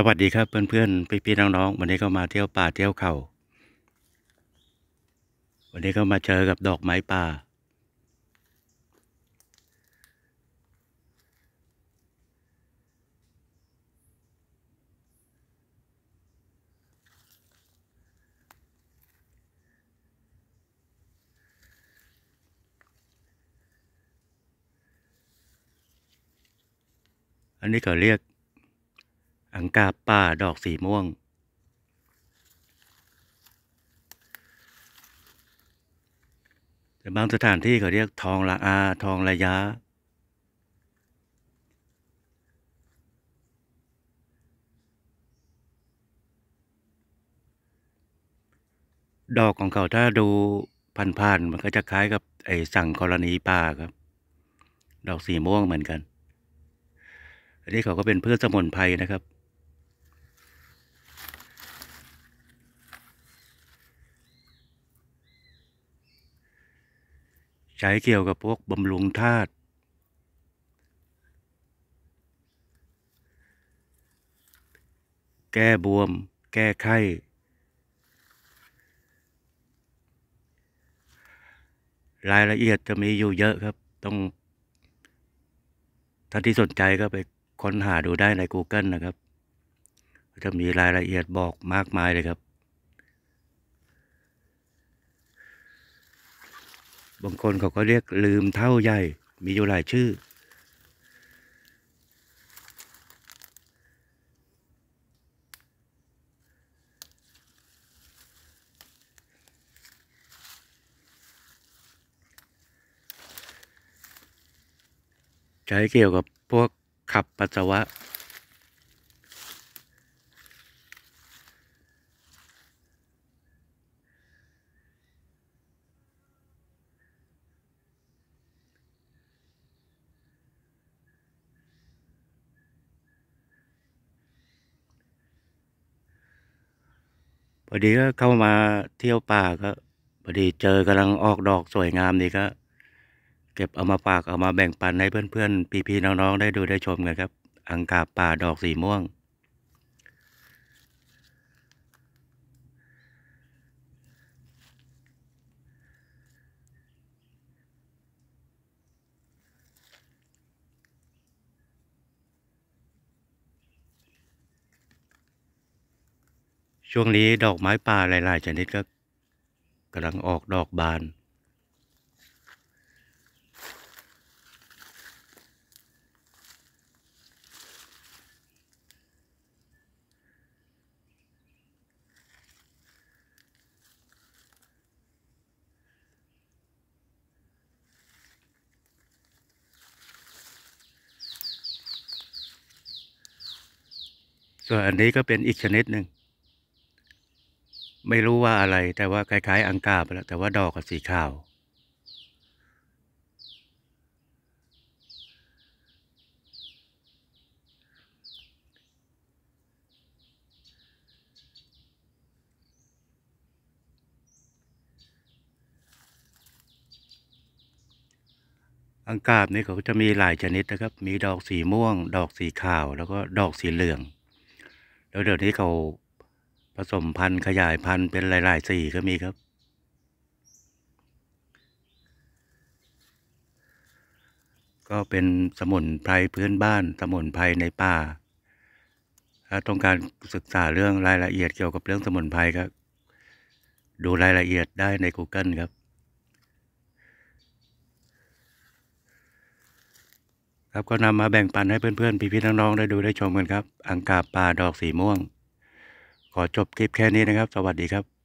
สวัสดีครับเพื่อนๆพี่ๆน้องๆวันนี้ก็มาเที่ยวป่าเที่ยวเขาวันนี้ก็มาเจอกับดอกไม้ป่า อันนี้เขาเรียก อังกาบป่าดอกสีม่วง แต่บางสถานที่เขาเรียกทองละอา ทองระยะ ดอกของเขาถ้าดูผ่านๆมันก็จะคล้ายกับไอ้สั่งกรณีป่าครับ ดอกสีม่วงเหมือนกัน อันนี้เขาก็เป็นพืชสมุนไพรนะครับ ใช้เกี่ยวกับพวกบำรุงธาตุแก้บวม แก้ไข้รายละเอียดจะมีอยู่เยอะครับ ต้อง ท่านที่สนใจก็ไปค้นหาดูได้ใน Google นะครับ จะมีรายละเอียดบอกมากมายเลยครับ บางคนเขาก็เรียกลืมเท่าใหญ่ มีอยู่หลายชื่อ ใช้เกี่ยวกับพวกขับปัสสาวะ พอดีก็เข้ามาเที่ยวป่าก็พอดีเจอกำลังออกดอกสวยงามดีก็ เก็บเอามาฝากเอามาแบ่งปันให้เพื่อนๆ พี่ๆน้องๆได้ดูได้ชมกันครับ อังกาบป่าดอกสีม่วง ช่วงนี้ดอกไม้ป่าหลาย ๆ ชนิดก็กำลังออกดอกบาน ส่วนอันนี้ก็เป็นอีกชนิดหนึ่ง ไม่รู้ว่าอะไร แต่ว่าคล้ายๆ อังกาบแล้วแต่ว่าดอกกับสีขาว อังกาบนี่เขาก็จะมีหลายชนิดนะครับ มีดอกสีม่วง ดอกสีขาว แล้วก็ดอกสีเหลือง แล้วเดี๋ยวนี้เขา ผสมพันธุ์ขยายพันธุ์เป็นหลาย ๆ สีก็มีครับ ก็เป็นสมุนไพรพื้นบ้าน สมุนไพรในป่า ถ้าต้องการศึกษาเรื่องรายละเอียดเกี่ยวกับเรื่องสมุนไพรก็ดูรายละเอียดได้ใน Google ครับ ครับก็นำมาแบ่งปันให้เพื่อน ๆ พี่ ๆ น้อง ๆ ได้ดูได้ชมกันครับ อังกาบป่าดอกสีม่วง ขอจบคลิปแค่นี้นะครับ สวัสดีครับ